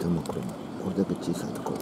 てもこれこれだけ小さいとこ